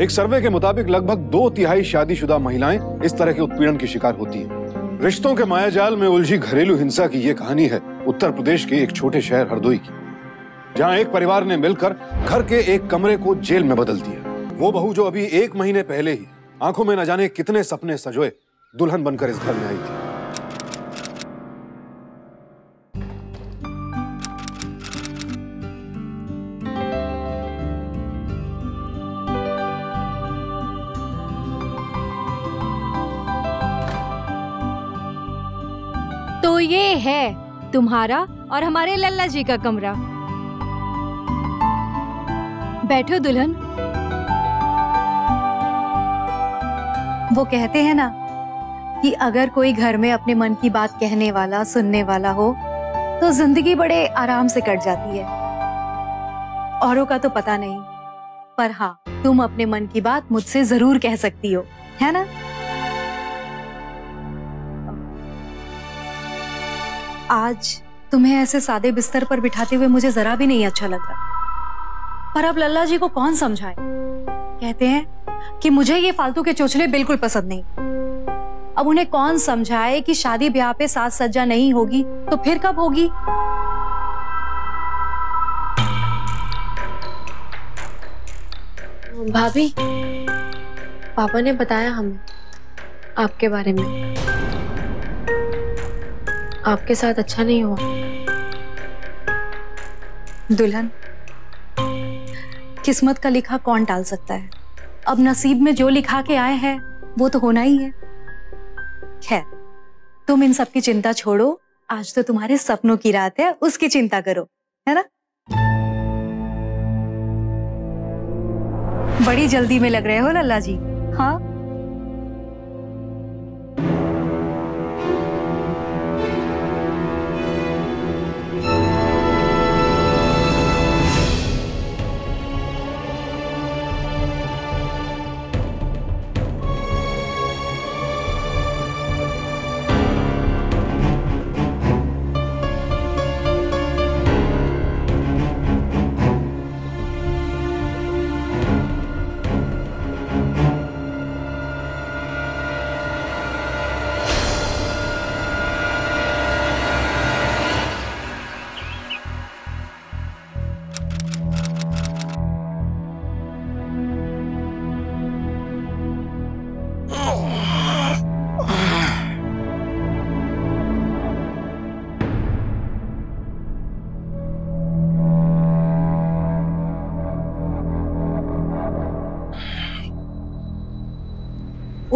एक सर्वे के मुताबिक लगभग दो तिहाई शादीशुदा महिलाएँ इस तरह के उत्पीड़न की शिकार होती हैं। रिश्तों के मायाजाल में उलझी घरेलू हिंसा की यह कहानी है उत्तर प्रदेश के एक छोटे शहर हरदोई की जहाँ एक परिवार ने मिलकर घर के एक कमरे को जेल में बदल दिया। वो बहू जो अभी एक महीने पहले ही आँखों में न जाने कितने सपने सजोए, दुल्हन बनकर इस घर में आई थी। तो ये है तुम्हारा और हमारे लल्ला जी का कमरा। बैठो दुल्हन। वो कहते हैं ना कि अगर कोई घर में अपने मन की बात कहने वाला, सुनने वाला हो तो ज़िंदगी बड़े आराम से कट जाती है। औरों का तो पता नहीं, पर हाँ तुम अपने मन की बात मुझसे ज़रूर कह सकती हो, है ना? आज तुम्हें ऐसे सादे बिस्तर पर बिठाते हुए मुझे जरा भी नहीं अच्छा लग। पर अब लल्ला जी को कौन समझाए? कहते हैं कि मुझे ये फालतू के चोचले बिल्कुल पसंद नहीं। अब उन्हें कौन समझाए कि शादी ब्याह पे साज सज्जा नहीं होगी तो फिर कब होगी? भाभी पापा ने बताया हमें आपके बारे में। आपके साथ अच्छा नहीं हुआ। दुल्हन किस्मत का लिखा कौन टाल सकता है? अब नसीब में जो लिखा के आए हैं, वो तो होना ही है। खैर, तुम इन सब की चिंता छोड़ो। आज तो तुम्हारे सपनों की रात है, उसकी चिंता करो, है ना? बड़ी जल्दी में लग रहे हो लल्ला जी। हाँ?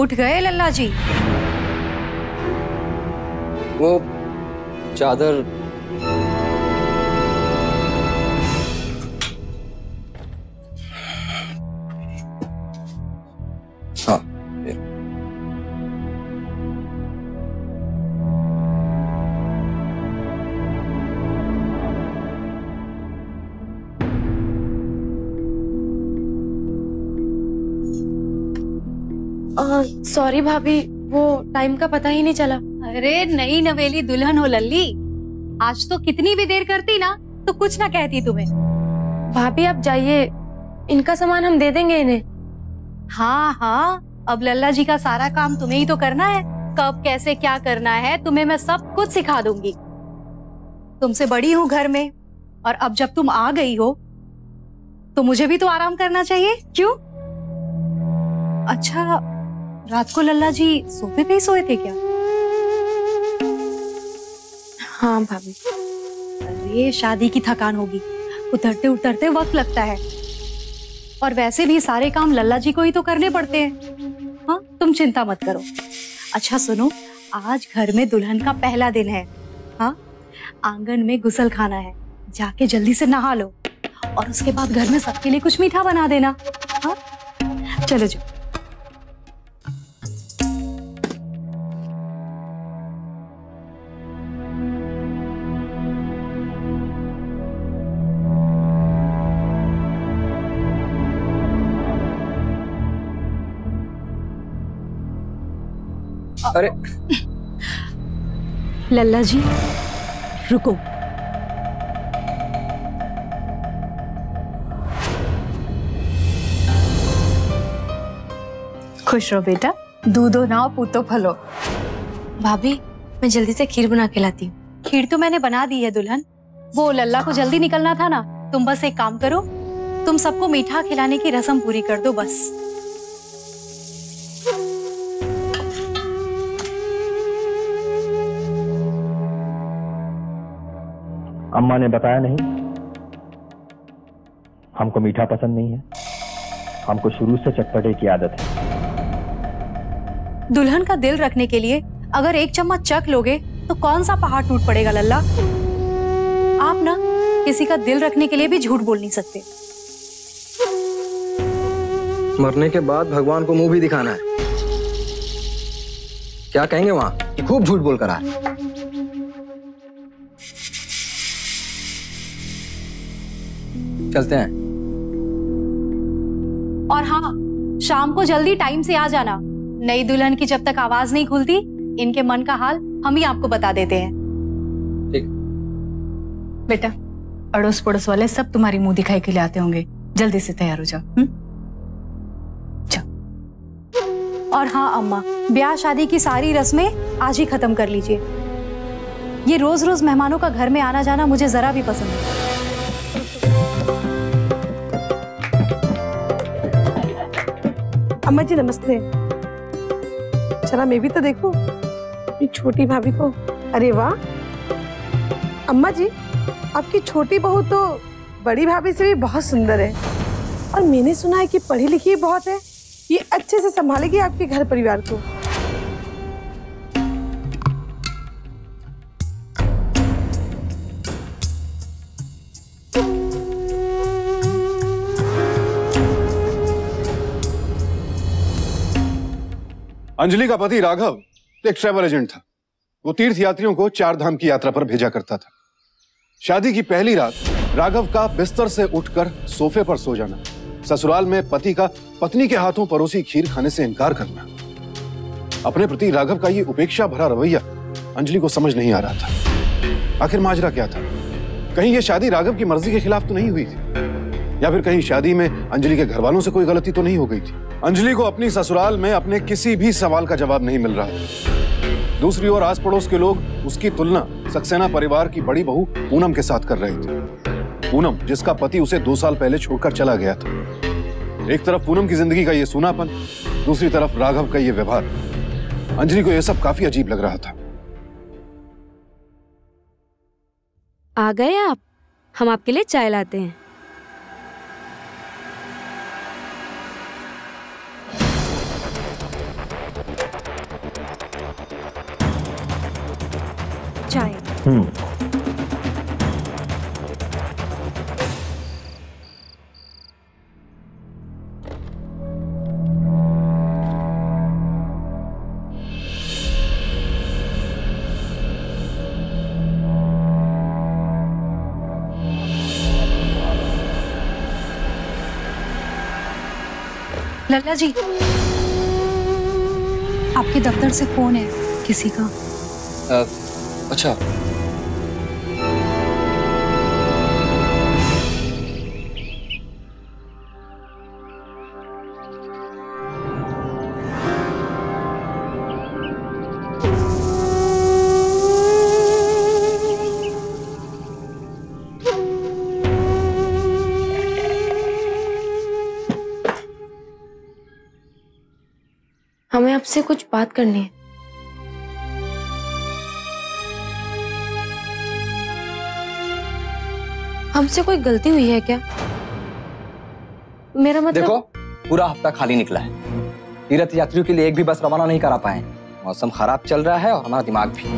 उठ गए लल्ला जी? वो चादर सॉरी भाभी वो टाइम का पता ही नहीं चला। अरे नई नवेली दुल्हन हो लल्ली। आज तो कितनी भी देर करती ना तो कुछ ना कहती तुम्हें। भाभी आप जाइए। इनका सामान हम दे देंगे इन्हें। हाँ हाँ। अब लल्ला जी का सारा काम तुम्हें ही तो करना है। कब कैसे क्या करना है तुम्हें मैं सब कुछ सिखा दूँगी। तुमसे बड़ी हूँ घर में और अब जब तुम आ गई हो तो मुझे भी तो आराम करना चाहिए। क्यों? अच्छा रात को लल्ला जी सोफे पे ही सोए थे क्या? हाँ भाभी। अरे शादी की थकान होगी। उतरते उतरते वक्त लगता है। और वैसे भी सारे काम लल्ला जी को ही तो करने पड़ते हैं। हाँ तुम चिंता मत करो। अच्छा सुनो आज घर में दुल्हन का पहला दिन है। हाँ आँगन में गुसल खाना है। जाके जल्दी से नहा लो। और उसके बाद घर में सबके लिए कुछ मीठा बना देना। हाँ? चलो जो अरे। लल्ला जी, रुको। खुश रहो बेटा, दूधो ना पूतो फलो। भाभी, मैं जल्दी से खीर बना के लाती हूँ। खीर तो मैंने बना दी है दुल्हन। वो लल्ला को जल्दी निकलना था ना, तुम बस एक काम करो, तुम सबको मीठा खिलाने की रस्म पूरी कर दो बस। अम्मा ने बताया नहीं। हमको मीठा पसंद नहीं है। हमको शुरू से चटपटे की आदत है। दुल्हन का दिल रखने के लिए अगर एक चम्मच चख लोगे तो कौन सा पहाड़ टूट पड़ेगा लल्ला? आप ना किसी का दिल रखने के लिए भी झूठ बोल नहीं सकते। मरने के बाद भगवान को मुँह भी दिखाना है। क्या कहेंगे वहाँ? कि खूब झूठ बोल कर आए। चलते हैं। और हाँ शाम को जल्दी टाइम से आ जाना। नई दुल्हन की जब तक आवाज़ नहीं खुलती इनके मन का हाल हम ही आपको बता देते हैं। ठीक। बेटा अड़ोस पड़ोस वाले सब तुम्हारी मुँह दिखाई के लिए आते होंगे। जल्दी से तैयार हो जाओ हम्म? और हाँ अम्मा ब्याह शादी की सारी रस्में आज ही खत्म कर लीजिए। ये रोज रोज मेहमानों का घर में आना जाना मुझे जरा भी पसंद नहीं। अम्मा जी, नमस्ते। चला मैं भी तो देखूँ अपनी छोटी भाभी को। अरे वाह। अम्मा जी, आपकी छोटी बहू तो बड़ी भाभी से भी बहुत सुंदर है। और मैंने सुना है कि पढ़ी लिखी बहुत है। ये अच्छे से संभालेगी आपके घर परिवार को। अंजलि का पति राघव एक ट्रैवल एजेंट था। वो तीर्थ यात्रियों को चार धाम की यात्रा पर भेजा करता था। शादी की पहली रात राघव का बिस्तर से उठकर सोफे पर सो जाना, ससुराल में पति का पत्नी के हाथों परोसी खीर खाने से इनकार करना। अपने प्रति राघव का ये उपेक्षा भरा रवैया अंजलि को समझ नहीं आ रहा था। आखिर माजरा क्या था? कहीं ये शादी राघव की मर्ज़ी के खिलाफ तो नहीं हुई थी। या फिर कहीं शादी में अंजलि के घर वालों से कोई गलती तो नहीं हो गई थी? अंजलि को अपनी ससुराल में अपने किसी भी सवाल का जवाब नहीं मिल रहा था। दूसरी ओर आस पड़ोस के लोग उसकी तुलना सक्सेना परिवार की बड़ी बहू पूनम के साथ कर रहे थे। पूनम, जिसका पति उसे दो साल पहले छोड़कर चला गया था। एक तरफ़ पूनम की ज़िंदगी का ये सूनापन, दूसरी तरफ़ राघव का ये व्यवहार। अंजलि को यह सब काफ़ी अजीब लग रहा था। आ गए आप। हम आपके लिए चाय लाते हैं। हम्म लल्ला जी आपके दफ्तर से फ़ोन है किसी का? अ, अच्छा आपसे कुछ बात करनी है। हमसे कोई गलती हुई है क्या? मेरा मतलब देखो, पूरा हफ़्ता खाली निकला है। तीर्थ यात्रियों के लिए एक भी बस रवाना नहीं करा पाए मौसम खराब चल रहा है और हमारा दिमाग भी।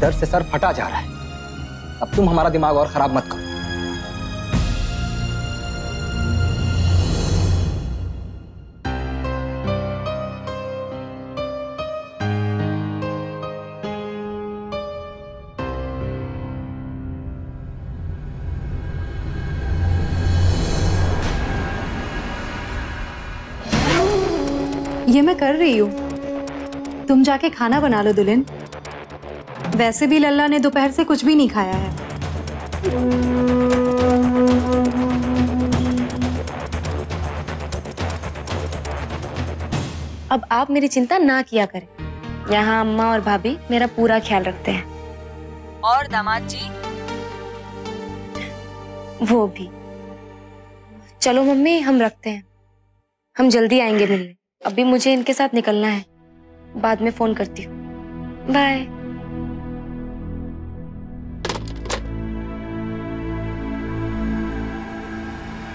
डर से सर फटा जा रहा है। अब तुम हमारा दिमाग और खराब मत करो। रही हूँ। तुम जाके खाना बना लो दुल्हन। वैसे भी लल्ला ने दोपहर से कुछ भी नहीं खाया है। अब आप मेरी चिंता ना किया करें। यहाँ अम्मा और भाभी मेरा पूरा ख्याल रखते हैं। और दामाद जी? वो भी। चलो मम्मी हम रखते हैं। हम जल्दी आएँगे मिलने। अभी मुझे इनके साथ निकलना है। बाद में फ़ोन करती हूँ। बाय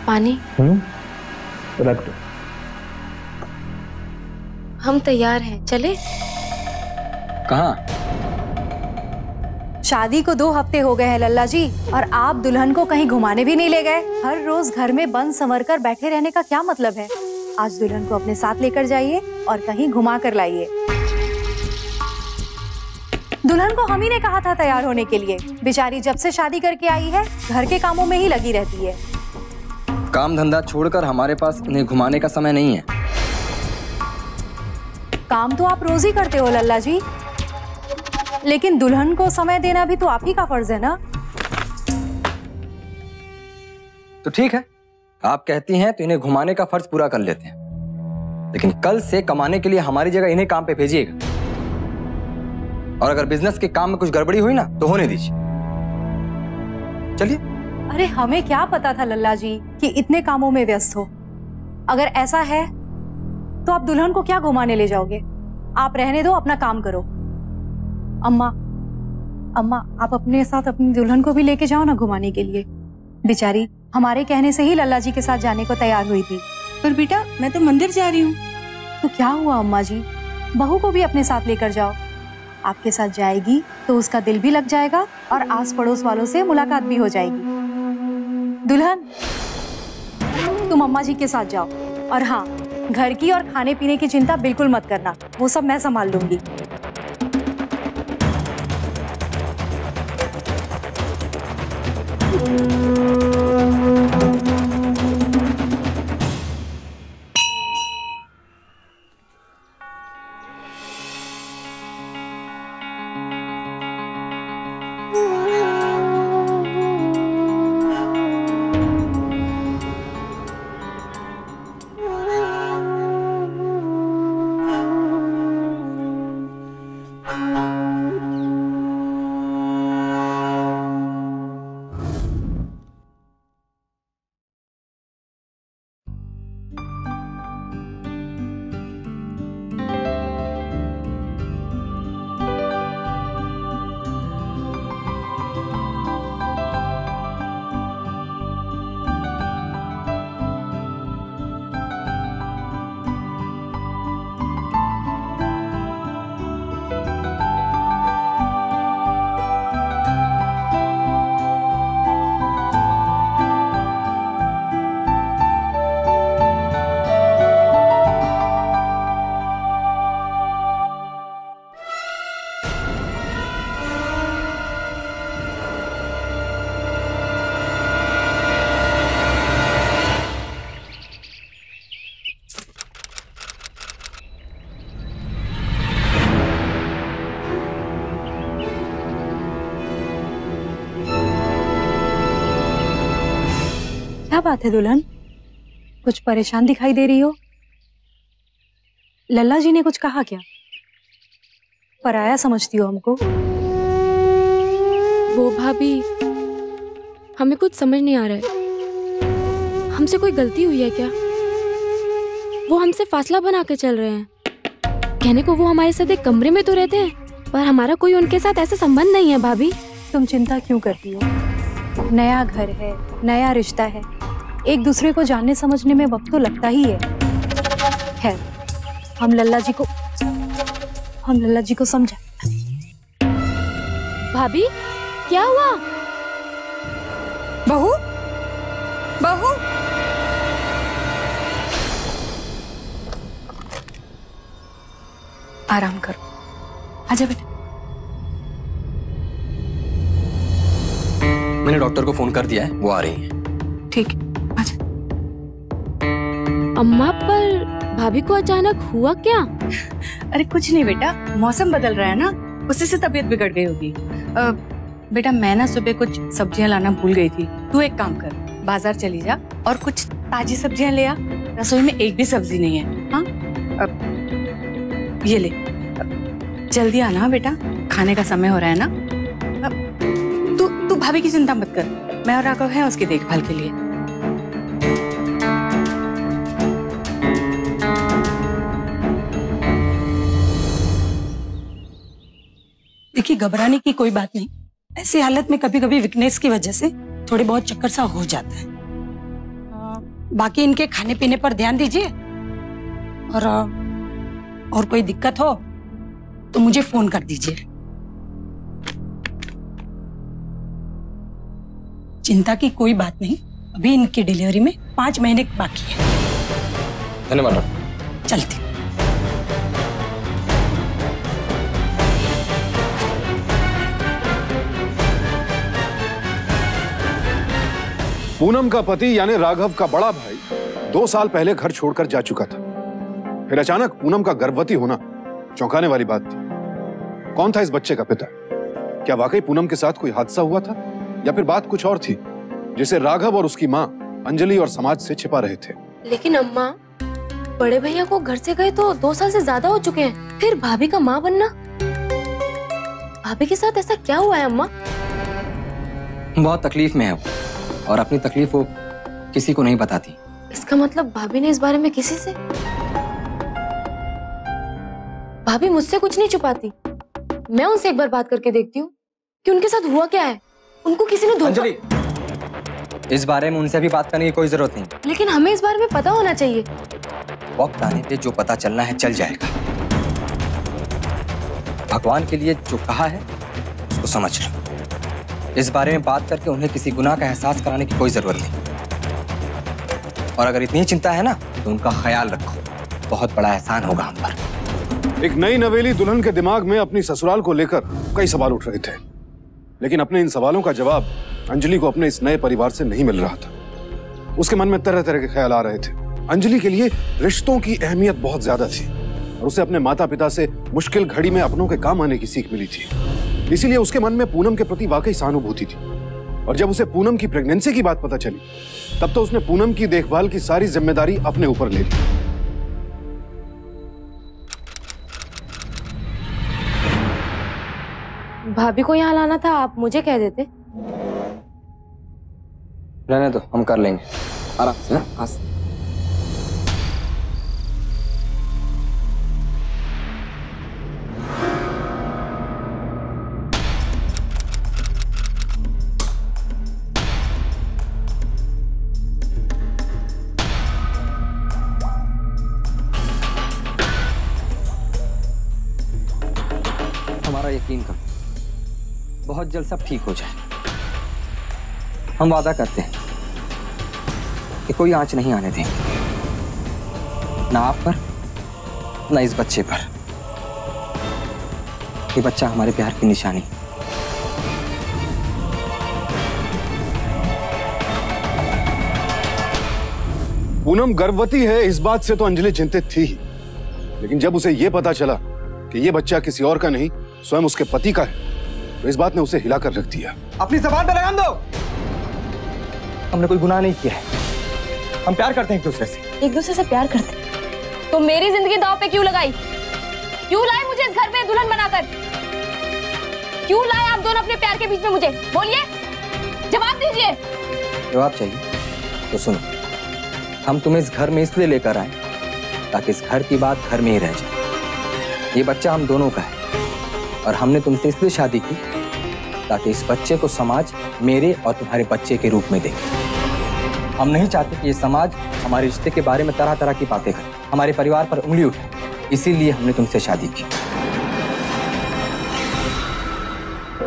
पानी? हम्म? रख दो। हम तैयार हैं। चले? कहा? शादी को दो हफ़्ते हो गए हैं लल्ला जी और आप दुल्हन को कहीं घुमाने भी नहीं ले गए। हर रोज घर में बंद संवर कर बैठे रहने का क्या मतलब है? आज दुल्हन को अपने साथ लेकर जाइए और कहीं घुमा कर लाइए। दुल्हन को हम ही ने कहा था तैयार होने के लिए। बेचारी जब से शादी करके आई है घर के कामों में ही लगी रहती है। काम धंधा छोड़कर हमारे पास उन्हें घुमाने का समय नहीं है। काम तो आप रोज ही करते हो लल्ला जी। लेकिन दुल्हन को समय देना भी तो आप ही का फ़र्ज़ है ना? तो ठीक है। आप कहती हैं तो इन्हें घुमाने का फ़र्ज़ पूरा कर लेते हैं। लेकिन कल से कमाने के लिए हमारी जगह इन्हें काम पे भेजिएगा। और अगर बिज़नेस के काम में कुछ गड़बड़ी हुई ना तो होने दीजिए। चलिए। अरे, हमें क्या पता था लल्ला जी कि इतने कामों में व्यस्त हो। अगर ऐसा है तो आप दुल्हन को क्या घुमाने ले जाओगे? आप रहने दो, अपना काम करो। अम्मा अम्मा, आप अपने साथ अपनी दुल्हन को भी लेके जाओ ना घुमाने के लिए। बेचारी हमारे कहने से ही लल्ला जी के साथ जाने को तैयार हुई थी। पर बेटा मैं तो मंदिर जा रही हूँ। तो क्या हुआ अम्मा जी? बहू को भी अपने साथ लेकर जाओ। आपके साथ जाएगी तो उसका दिल भी लग जाएगा और आस पड़ोस वालों से मुलाकात भी हो जाएगी। दुल्हन तुम अम्मा जी के साथ जाओ। और हाँ घर की और खाने पीने की चिंता बिल्कुल मत करना। वो सब मैं संभाल लूँगी। बात है दुल्हन? कुछ परेशान दिखाई दे रही हो? लल्ला जी ने कुछ कहा क्या? पराया समझती हो हमको? वो भाभी हमें कुछ समझ नहीं आ रहा है। हमसे कोई गलती हुई है क्या? वो हमसे फासला बना के चल रहे हैं। कहने को वो हमारे साथ एक कमरे में तो रहते हैं पर हमारा कोई उनके साथ ऐसा संबंध नहीं है भाभी। तुम चिंता क्यों करती हो? नया घर है नया रिश्ता है। एक दूसरे को जानने समझने में वक्त तो लगता ही है। खैर हम लल्ला जी को हम लल्ला जी को समझा भाभी क्या हुआ? बहू बहू। आराम करो। आजा बेटा। मैंने डॉक्टर को फ़ोन कर दिया है वो आ रही है। ठीक है। अम्मा पर भाभी को अचानक हुआ क्या? अरे कुछ नहीं बेटा, मौसम बदल रहा है ना, उसी से तबीयत बिगड़ गई होगी। बेटा मैं ना सुबह कुछ सब्ज़ियाँ लाना भूल गई थी, तू एक काम कर, बाज़ार चली जा और कुछ ताजी सब्ज़ियाँ ले आ, रसोई में एक भी सब्ज़ी नहीं है हाँ? अब ये ले, जल्दी आना हाँ बेटा, खाने का समय हो रहा है ना? तू तू भाभी की चिंता मत कर, मैं और राघव है उसकी देखभाल के लिए। देखिए घबराने की कोई बात नहीं। ऐसी हालत में कभी कभी वीकनेस की वजह से थोड़े बहुत चक्कर सा हो जाता है। बाकी इनके खाने पीने पर ध्यान दीजिए। और और कोई दिक्कत हो तो मुझे फ़ोन कर दीजिए। चिंता की कोई बात नहीं अभी इनकी डिलीवरी में पाँच महीने बाकी है। धन्यवाद। चलती पूनम का पति यानी राघव का बड़ा भाई दो साल पहले घर छोड़कर जा चुका था। फिर अचानक पूनम का गर्भवती होना चौंकाने वाली बात थी। कौन था इस बच्चे का पिता? क्या वाकई पूनम के साथ कोई हादसा हुआ था? या फिर बात कुछ और थी जिसे राघव और उसकी माँ अंजलि और समाज से छिपा रहे थे? लेकिन अम्मा बड़े भैया को घर से गए तो दो साल से ज़्यादा हो चुके हैं। फिर भाभी का माँ बनना? भाभी के साथ ऐसा क्या हुआ है अम्मा? बहुत तकलीफ़ में है वो। और अपनी तकलीफ़ वो किसी को नहीं बताती। इसका मतलब भाभी ने इस बारे में किसी से? भाभी मुझसे कुछ नहीं छुपाती। मैं उनसे एक बार बात करके देखती हूँ कि उनके साथ हुआ क्या है। उनको किसी ने धोखा अंजलि इस बारे में उनसे भी बात करने की कोई ज़रूरत नहीं। लेकिन हमें इस बारे में पता होना चाहिए। वक्त आने पे जो पता चलना है चल जाएगा। भगवान के लिए जो कहा है उसको समझ लो। इस बारे में बात करके उन्हें किसी गुनाह का एहसास कराने की कोई ज़रूरत नहीं। और अगर इतनी चिंता है ना तो उनका ख्याल रखो। बहुत बड़ा एहसान होगा हम पर। एक नई नवेली दुल्हन के दिमाग में अपनी ससुराल को लेकर कई सवाल उठ रहे थे। लेकिन अपने इन सवालों का जवाब अंजलि को अपने इस नए परिवार से नहीं मिल रहा था। उसके मन में तरह तरह के ख्याल आ रहे थे। अंजलि के लिए रिश्तों की अहमियत बहुत ज़्यादा थी और उसे अपने माता पिता से मुश्किल घड़ी में अपनों के काम आने की सीख मिली थी। इसीलिए उसके मन में पूनम के प्रति वाकई सहानुभूति थी। और जब उसे पूनम की प्रेगनेंसी की बात पता चली तब तो उसने पूनम की देखभाल की सारी ज़िम्मेदारी अपने ऊपर ले ली। भाभी को यहाँ लाना था आप मुझे कह देते। रहने दो हम कर लेंगे। आराम से ना? हमारा यकीन करो। बहुत जल्द सब ठीक हो जाए। हम वादा करते हैं कि कोई आँच नहीं आने देंगे। ना आप पर, ना इस बच्चे पर। ये बच्चा हमारे प्यार की निशानी। पूनम गर्भवती है, इस बात से तो अंजलि चिंतित थी। लेकिन जब उसे यह पता चला कि यह बच्चा किसी और का नहीं स्वयं उसके पति का है। तो इस बात ने उसे हिलाकर रख दिया। अपनी जबान पे लगाम दो। हमने कोई गुनाह नहीं किया है। हम प्यार करते हैं एक दूसरे से। एक दूसरे से प्यार करते हैं? तो मेरी ज़िंदगी दाव पे क्यों लगाई? क्यों लाए मुझे इस घर में दुल्हन बनाकर? क्यों लाए आप दोनों अपने प्यार के बीच में मुझे? बोलिए। जवाब दीजिए। जवाब चाहिए? तो सुनो। हम तुम्हें इस घर में इसलिए लेकर आए ताकि इस घर की बात घर में ही रह जाए। ये बच्चा हम दोनों का है। और हमने तुमसे इसलिए शादी की ताकि इस बच्चे को समाज मेरे और तुम्हारे बच्चे के रूप में देखे। हम नहीं चाहते कि ये समाज हमारे रिश्ते के बारे में तरह तरह की बातें करे। हमारे परिवार पर उंगली उठे इसीलिए हमने तुमसे शादी की।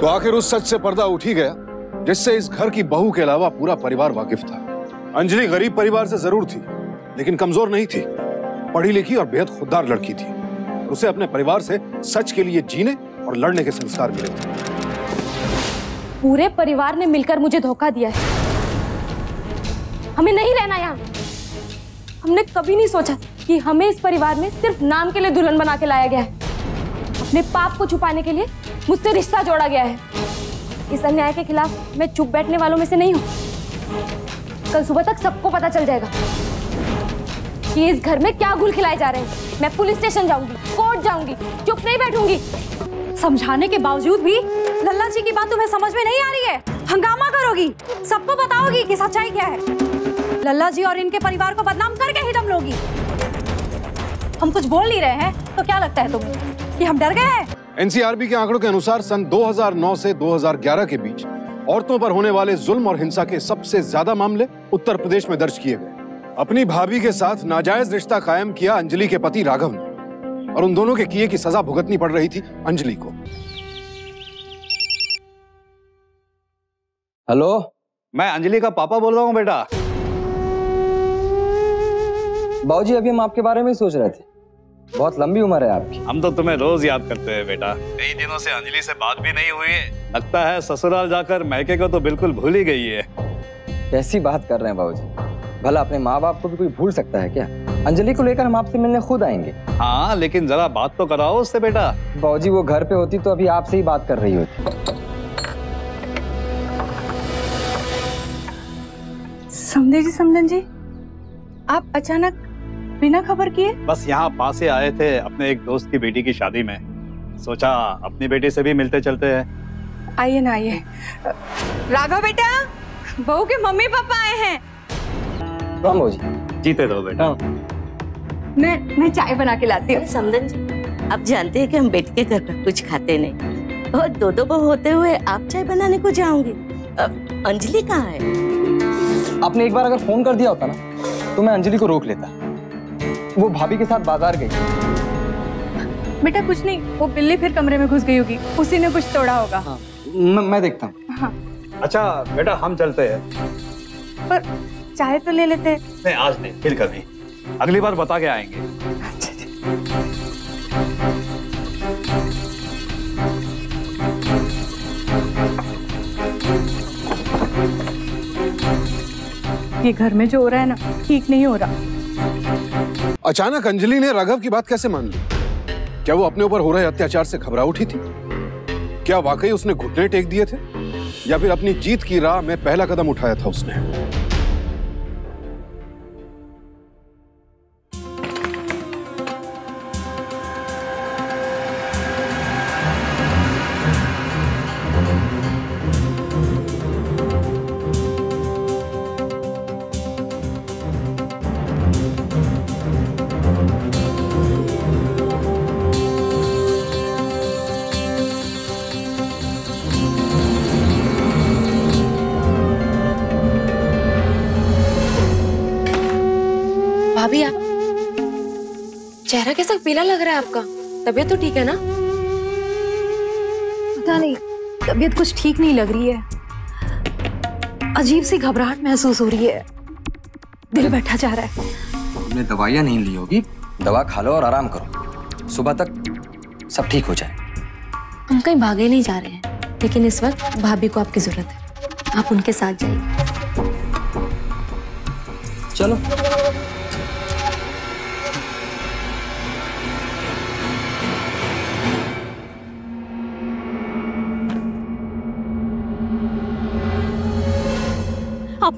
तो आखिर उस सच से पर्दा उठ ही गया, जिससे इस घर की बहू के अलावा पूरा परिवार वाकिफ था। अंजलि गरीब परिवार से ज़रूर थी, लेकिन कमज़ोर नहीं थी। पढ़ी लिखी और बेहद खुददार लड़की थी। उसे अपने परिवार से सच के लिए जीने और लड़ने के संस्कार मिले पूरे परिवार ने मिलकर मुझे धोखा दिया है। हमें नहीं रहना यहाँ। हमने कभी नहीं सोचा कि हमें इस परिवार में सिर्फ़ नाम के लिए दुल्हन बना के लाया गया है। अपने पाप को छुपाने के लिए मुझसे रिश्ता जोड़ा गया है। इस अन्याय के खिलाफ मैं चुप बैठने वालों में से नहीं हूँ। कल सुबह तक सबको पता चल जाएगा कि इस घर में क्या गुल खिलाए जा रहे हैं। मैं पुलिस स्टेशन जाऊँगी, कोर्ट जाऊँगी, चुप नहीं बैठूँगी। समझाने के बावजूद भी लल्ला जी की बात तुम्हें समझ में नहीं आ रही है। हंगामा करोगी। सबको बताओगी कि सच्चाई क्या है। लल्ला जी और इनके परिवार को बदनाम करके ही दम लोगी। हम कुछ बोल नहीं रहे हैं तो क्या लगता है तुम्हें कि हम डर गए हैं? एनसीआरबी के आंकड़ों के अनुसार सन 2009 से 2011 के बीच औरतों पर होने वाले जुल्म और हिंसा के सबसे ज़्यादा मामले उत्तर प्रदेश में दर्ज किए गए। अपनी भाभी के साथ नाजायज रिश्ता कायम किया अंजलि के पति राघव ने। और उन दोनों के किए की सजा भुगतनी पड़ रही थी अंजलि को। हेलो? मैं अंजलि का पापा बोल रहा हूँ बेटा। बाबूजी अभी हम आपके बारे में ही सोच रहे थे। बहुत लंबी उम्र है आपकी। हम तो तुम्हें रोज याद करते हैं बेटा। कई दिनों से अंजलि से बात भी नहीं हुई। है लगता है ससुराल जाकर मैके को तो बिल्कुल भूल ही गई है। कैसी बात कर रहे हैं बाबूजी? भला अपने माँ बाप को भी कोई भूल सकता है क्या? अंजलि को लेकर हम आपसे मिलने खुद आएँगे। हाँ लेकिन जरा बात तो कराओ उससे बेटा। बाबूजी वो घर पे होती तो अभी आपसे ही बात कर रही होती। समझे जी समझन जी आप अचानक बिना खबर किए? बस यहाँ पास से आए थे अपने एक दोस्त की बेटी की शादी में। सोचा अपनी बेटी से भी मिलते चलते हैं। आइए ना आइए। राघव बेटा बहू के मम्मी पापा आए हैं। हाँ बाबूजी जीते रहो बेटा। हाँ। मैं मैं चाय बना के लाती हूँ। समदन जी आप जानते हैं कि हम बेटे के घर का कुछ खाते नहीं। और दो दो बहू होते हुए आप चाय बनाने को जाओगे। अंजलि कहाँ है? आपने एक बार अगर फ़ोन कर दिया होता ना तो मैं अंजलि को रोक लेता। वो भाभी के साथ बाज़ार गई। बेटा कुछ नहीं वो बिल्ली फिर कमरे में घुस गई होगी। उसी ने कुछ तोड़ा होगा। हाँ मैं, मैं देखता हूँ। हाँ। अच्छा बेटा हम चलते हैं। पर चाय तो ले लेते नहीं आज नहीं फिर कभी। अगली बार बता के आएँगे। ये घर में जो हो रहा है ना ठीक नहीं हो रहा। अचानक अंजलि ने राघव की बात कैसे मान ली? क्या वो अपने ऊपर हो रहे अत्याचार से घबरा उठी थी? क्या वाकई उसने घुटने टेक दिए थे? या फिर अपनी जीत की राह में पहला कदम उठाया था उसने? कैसा पीला लग रहा है आपका। तबीयत तो ठीक है ना? पता नहीं तबीयत कुछ ठीक नहीं लग रही है। अजीब सी घबराहट महसूस हो रही है। दिल बैठा जा रहा है। तुमने दवाइयाँ नहीं ली होगी? दवा खा लो और आराम करो। सुबह तक सब ठीक हो जाए। हम कहीं भागे नहीं जा रहे हैं लेकिन इस वक्त भाभी को आपकी ज़रूरत है। आप उनके साथ जाइए। चलो।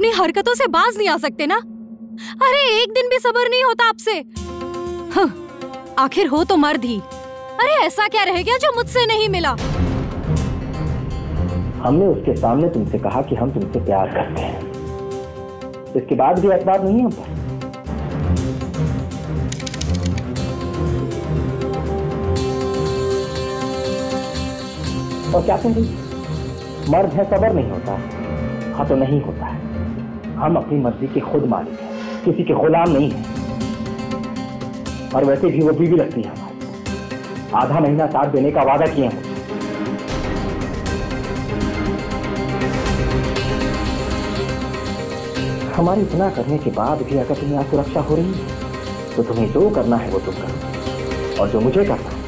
अपनी हरकतों से बाज नहीं आ सकते ना? अरे, एक दिन भी सबर नहीं होता आपसे। आखिर हो तो मर्द ही। अरे, ऐसा क्या रह गया जो मुझसे नहीं मिला? हमने उसके सामने तुमसे कहा कि हम तुमसे प्यार करते हैं। इसके बाद भी एतबार नहीं है और क्या कहें मर्द है, सबर नहीं होता। हाँ तो नहीं होता है। हम अपनी मर्ज़ी के खुद मालिक हैं। किसी के गुलाम नहीं है। और वैसे भी वो बीवी लगती है हमारी। आधा महीना साथ देने का वादा किए हैं। हमारे इतना करने के बाद भी अगर तुम्हें असुरक्षा हो रही है तो तुम्हें जो करना है वो तुम करो। और जो मुझे करना है,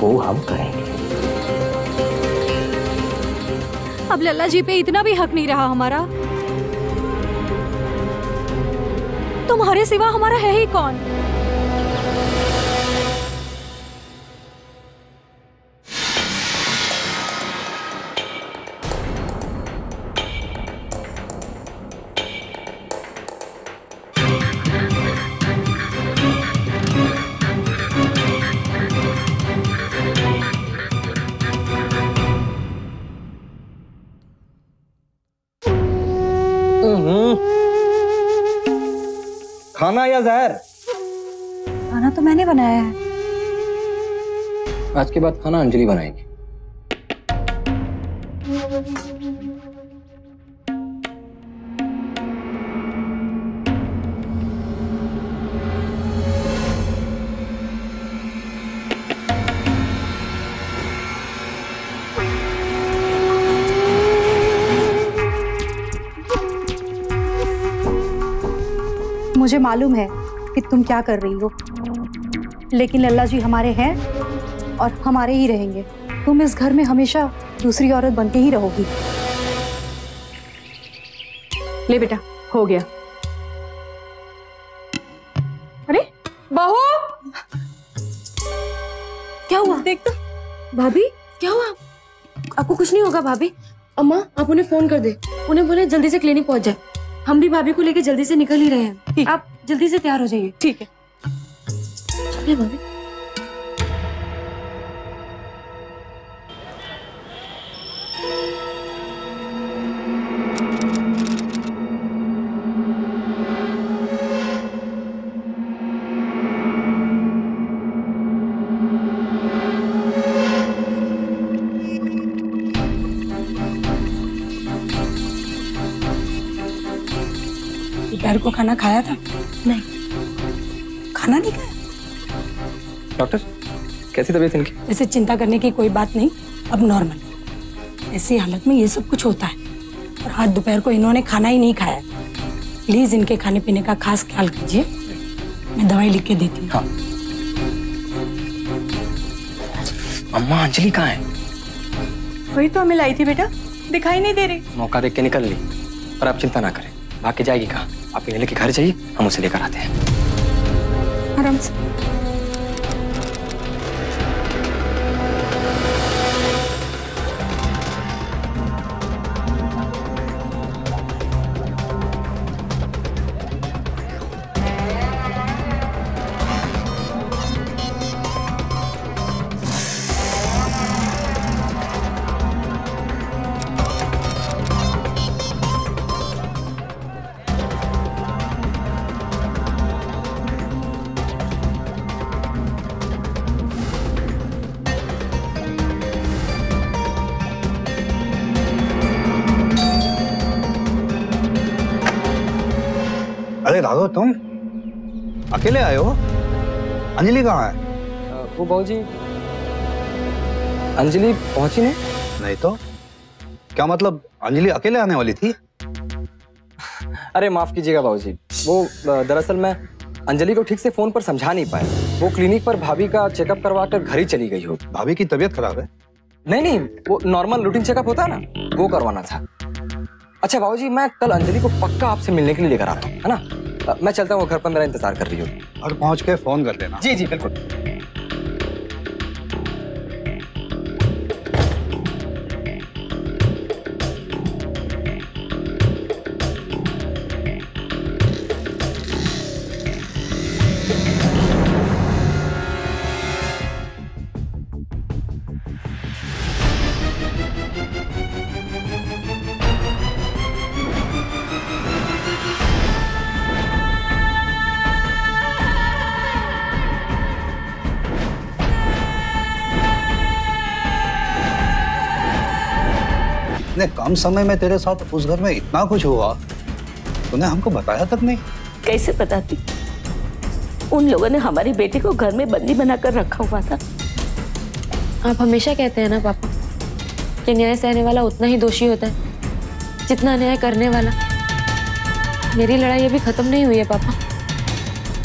वो हम करेंगे। अब लल्ला जी पे इतना भी हक नहीं रहा हमारा। तुम्हारे सिवा हमारा है ही कौन? खाना या जहर? खाना तो मैंने बनाया है। आज के बाद खाना अंजलि बनाएगी। मुझे मालूम है कि तुम क्या कर रही हो। लेकिन लल्ला जी हमारे हैं और हमारे ही रहेंगे। तुम इस घर में हमेशा दूसरी औरत बन के ही रहोगी। ले बेटा हो गया। अरे बहू क्या हुआ? देख तो। भाभी क्या हुआ? आपको कुछ नहीं होगा भाभी। अम्मा आप उन्हें फ़ोन कर दे। उन्हें बोले जल्दी से क्लिनिक पहुँच जाए। हम भी भाभी को लेके जल्दी से निकल ही रहे हैं। आप जल्दी से तैयार हो जाइए। ठीक है। भाभी। खाना खाया था? नहीं। खाना नहीं खाया? डॉक्टर कैसी तबीयत इनकी? ऐसे चिंता करने की कोई बात नहीं अब नॉर्मल ऐसी हालत में ये सब कुछ होता है। और आज दोपहर को इन्होंने खाना ही नहीं खाया। प्लीज़ इनके खाने पीने का खास ख्याल कीजिए। मैं दवाई लिख के देती हूँ। हाँ। अम्मा अंजलि कहाँ है? वही तो हमें लाई थी बेटा। दिखाई नहीं दे रही। मौका देख के निकल ली। पर आप चिंता ना करें। बाकी जाएगी कहाँ? आप इन्हें लेके घर जाइए हम उसे लेकर आते हैं। आराम से। राघव तुम अकेले आए हो अंजलि कहाँ है वो बाबू जी अंजलि पहुँची नहीं नहीं तो क्या मतलब अंजलि अकेले आने वाली थी अरे माफ़ कीजिएगा बाबूजी। वो दरअसल मैं अंजलि को ठीक से फ़ोन पर समझा नहीं पाया। वो क्लिनिक पर भाभी का चेकअप करवा कर घर ही चली गई हो। भाभी की तबीयत खराब है? नहीं नहीं वो नॉर्मल रूटीन चेकअप होता है ना वो करवाना था। अच्छा बाबूजी मैं कल अंजलि को पक्का आपसे मिलने के लिए लेकर आता हूँ है ना? मैं चलता हूँ घर पर मेरा इंतज़ार कर रही हूँ। और पहुँच के फ़ोन कर देना जी जी बिल्कुल। कम समय में तेरे साथ उस घर में इतना कुछ हुआ तूने हमको बताया तक नहीं। कैसे बताती उन लोगों ने हमारी बेटी को घर में बंदी बनाकर रखा हुआ था। आप हमेशा कहते हैं ना पापा कि न्याय सहने वाला उतना ही दोषी होता है जितना न्याय करने वाला। मेरी लड़ाई अभी खत्म नहीं हुई है पापा।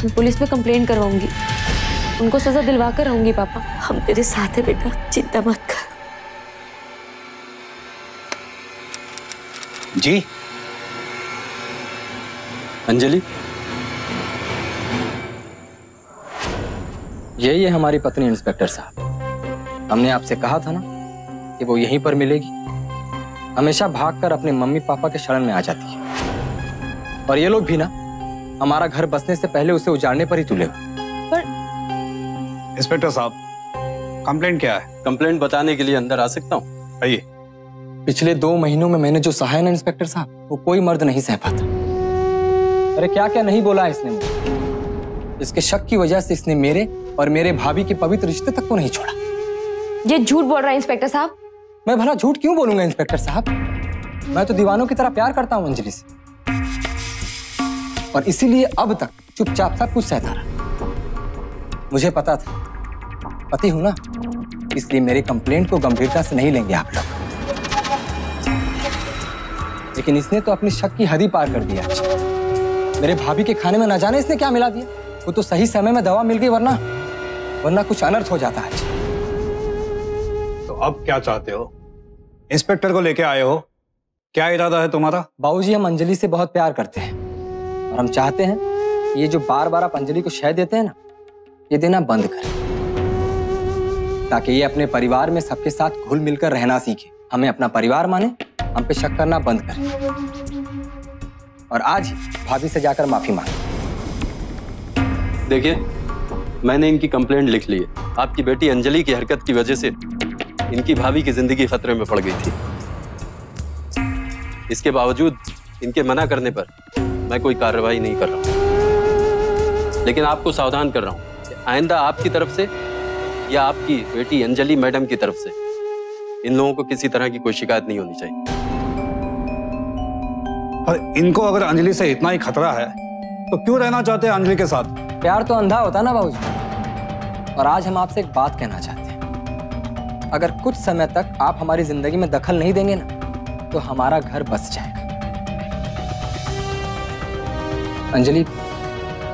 मैं पुलिस पे कंप्लेन करवाऊँगी। उनको सजा दिलवा कर रहूँगी पापा। हम तेरे साथ है बेटा। चिंता मत कर जी। अंजलि? यही है हमारी पत्नी इंस्पेक्टर साहब। हमने आपसे कहा था ना कि वो यहीं पर मिलेगी। हमेशा भागकर अपने मम्मी पापा के शरण में आ जाती है। और ये लोग भी ना हमारा घर बसने से पहले उसे उजाड़ने पर ही तुले हुए इंस्पेक्टर साहब कंप्लेंट क्या है? कंप्लेंट बताने के लिए अंदर आ सकता हूँ? आइए। पिछले दो महीनों में मैंने जो सहा है ना इंस्पेक्टर साहब वो कोई मर्द नहीं सह पाता। अरे क्या क्या नहीं बोला इसने मुझे? इसके शक की वजह से इसने मेरे और मेरे भाभी के पवित्र रिश्ते तक को नहीं छोड़ा। ये झूठ बोल रहा है इंस्पेक्टर साहब। मैं भला झूठ क्यों बोलूँगा इंस्पेक्टर साहब? मैं तो दीवानों की तरह प्यार करता हूँ अंजलि से। और इसीलिए अब तक चुपचाप सब कुछ सहता रहा। मुझे पता था पति हूँ ना इसलिए मेरे कंप्लेंट को गंभीरता से नहीं लेंगे आप लोग। लेकिन इसने तो अपनी शक की हद ही पार कर दिया मेरे भाभी के खाने में न जाने इसने क्या मिला दिया? वो तो सही समय में दवा मिल गई वरना वरना कुछ अनर्थ हो जाता आज तो अब क्या चाहते हो? इंस्पेक्टर को लेके आए हो? क्या इरादा है तुम्हारा? बाबूजी हम अंजलि से बहुत प्यार करते हैं। और हम चाहते हैं ये जो बार बार आप अंजलि को शय देते हैं ना ये देना बंद करें। ताकि ये अपने परिवार में सबके साथ घुल मिलकर रहना सीखे। हमें अपना परिवार माने हम पे शक करना बंद करें। और आज भाभी से जाकर माफ़ी मांग। देखिए, मैंने इनकी कंप्लेंट लिख ली है। आपकी बेटी अंजलि की हरकत की वजह से इनकी भाभी की ज़िंदगी खतरे में पड़ गई थी। इसके बावजूद इनके मना करने पर मैं कोई कार्रवाई नहीं कर रहा लेकिन आपको सावधान कर रहा हूँ आइंदा आपकी तरफ़ से या आपकी बेटी अंजलि मैडम की तरफ़ से इन लोगों को किसी तरह की कोई शिकायत नहीं होनी चाहिए। और इनको अगर अंजलि से इतना ही खतरा है तो क्यों रहना चाहते हैं अंजलि के साथ? प्यार तो अंधा होता ना बाबूजी। और आज हम आपसे एक बात कहना चाहते हैं। अगर कुछ समय तक आप हमारी ज़िंदगी में दखल नहीं देंगे ना तो हमारा घर बस जाएगा। अंजलि,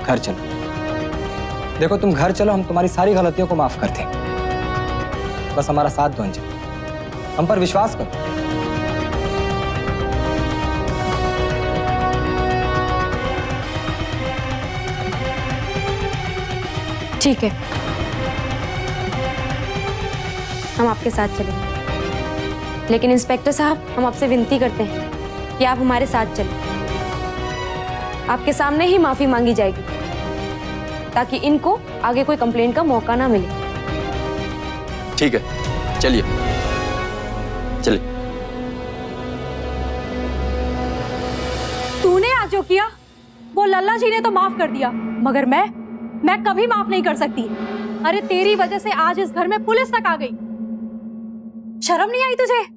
घर चलो। देखो, तुम घर चलो, हम तुम्हारी सारी गलतियों को माफ़ करते हैं बस हमारा साथ दो, अंजलि। हम पर विश्वास करो। ठीक है। हम आपके साथ चलेंगे। लेकिन इंस्पेक्टर साहब हम आपसे विनती करते हैं कि आप हमारे साथ चलें। आपके सामने ही माफ़ी मांगी जाएगी ताकि इनको आगे कोई कंप्लेंट का मौका ना मिले। ठीक है चलिए। चलिए। तूने आज जो किया वो लल्ला जी ने तो माफ़ कर दिया मगर मैं मैं कभी माफ़ नहीं कर सकती। अरे तेरी वजह से आज इस घर में पुलिस तक आ गई। शर्म नहीं आई तुझे?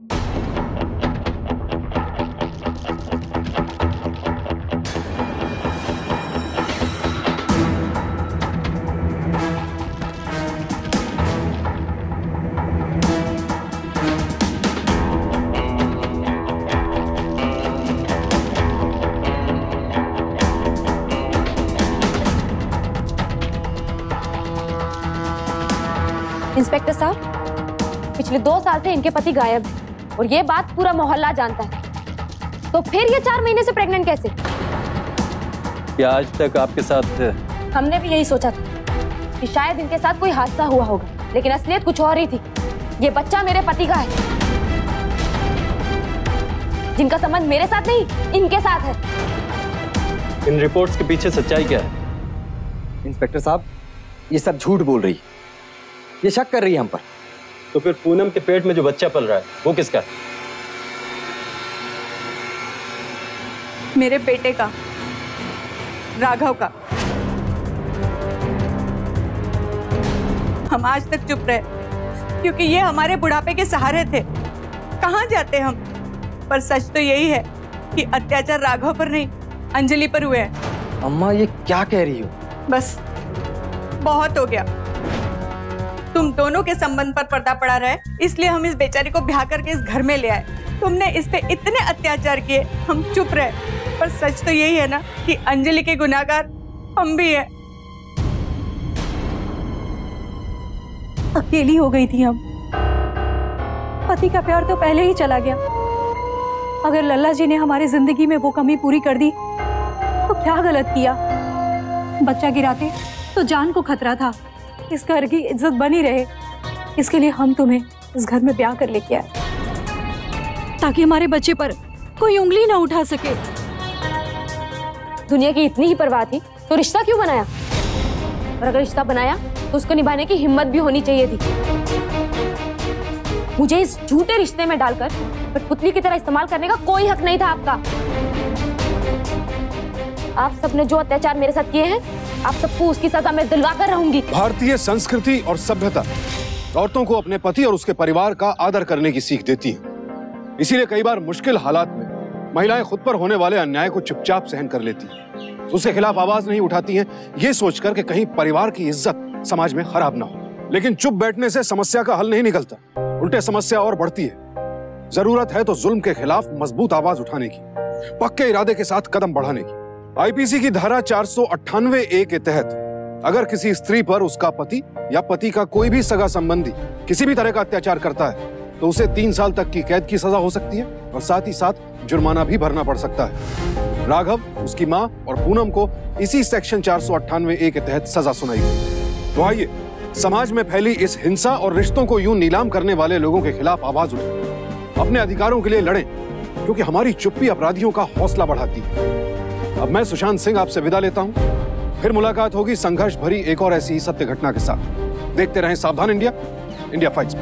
पिछले दो साल से इनके पति गायब है और ये बात पूरा मोहल्ला जानता है। तो फिर ये चार महीने से प्रेग्नेंट कैसे? क्या आज तक आपके साथ हमने भी यही सोचा था कि शायद इनके साथ कोई हादसा हुआ होगा लेकिन असलियत कुछ और ही थी। ये बच्चा मेरे पति का है। जिनका संबंध मेरे साथ नहीं इनके साथ है। इन रिपोर्ट्स के पीछे सच्चाई क्या है? इंस्पेक्टर साहब ये सब झूठ बोल रही है। ये शक कर रही है हम पर। तो फिर पूनम के पेट में जो बच्चा पल रहा है वो किसका? है मेरे बेटे का। राघव का। हम आज तक चुप रहे क्योंकि ये हमारे बुढ़ापे के सहारे थे। कहाँ जाते हम? पर सच तो यही है कि अत्याचार राघव पर नहीं अंजलि पर हुए हैं। अम्मा ये क्या कह रही हो? बस बहुत हो गया। तुम दोनों के संबंध पर पर्दा पड़ा रहे, इसलिए हम इस बेचारी को ब्याह करके इस घर में ले आए। तुमने इस पे इतने अत्याचार किए, हम चुप रहे। पर सच तो यही है ना कि अंजलि के गुनाहगार हम भी हैं। अकेली हो गई थी हम। पति का प्यार तो पहले ही चला गया। अगर लल्ला जी ने हमारी ज़िंदगी में वो कमी पूरी कर दी तो क्या गलत किया? बच्चा गिराते तो जान को खतरा था। इस घर की इज़्ज़त बनी रहे। इसके लिए हम तुम्हें इस घर में ब्याह कर लेके आए। ताकि हमारे बच्चे पर कोई उंगली ना उठा सके। दुनिया की इतनी ही परवाह थी तो रिश्ता क्यों बनाया? और अगर रिश्ता बनाया तो उसको निभाने की हिम्मत भी होनी चाहिए थी। मुझे इस झूठे रिश्ते में डालकर पुतली की तरह इस्तेमाल करने का कोई हक नहीं था आपका। आप सबने जो अत्याचार मेरे साथ किए हैं आप सबको उसकी सजा मैं दिलवा कर रहूँगी। भारतीय संस्कृति और सभ्यता औरतों को अपने पति और उसके परिवार का आदर करने की सीख देती है। इसीलिए कई बार मुश्किल हालात में महिलाएँ खुद पर होने वाले अन्याय को चुपचाप सहन कर लेती हैं। उसके खिलाफ आवाज़ नहीं उठाती हैं, ये सोचकर कि कहीं परिवार की इज़्ज़त समाज में खराब ना हो। लेकिन चुप बैठने से समस्या का हल नहीं निकलता। उल्टे समस्या और बढ़ती है। ज़रूरत है तो जुल्म के खिलाफ मज़बूत आवाज़ उठाने की, पक्के इरादे के साथ कदम बढ़ाने की। आईपीसी की धारा चार ए के तहत अगर किसी स्त्री पर उसका पति या पति का कोई भी सगा संबंधी किसी भी तरह का अत्याचार करता है तो उसे तीन साल तक की कैद की सजा हो सकती है और साथ ही साथ जुर्माना भी भरना पड़ सकता है। राघव, उसकी माँ और पूनम को इसी सेक्शन चार ए के तहत सजा सुनाई गई। तो आइए, समाज में फैली इस हिंसा और रिश्तों को यूँ नीलाम करने वाले लोगों के खिलाफ आवाज़ उठे अपने अधिकारों के लिए लड़ें, क्योंकि हमारी चुप्पी अपराधियों का हौसला बढ़ाती है। अब मैं सुशांत सिंह आपसे विदा लेता हूँ। फिर मुलाकात होगी संघर्ष भरी एक और ऐसी सत्य घटना के साथ। देखते रहें सावधान इंडिया इंडिया फाइट्स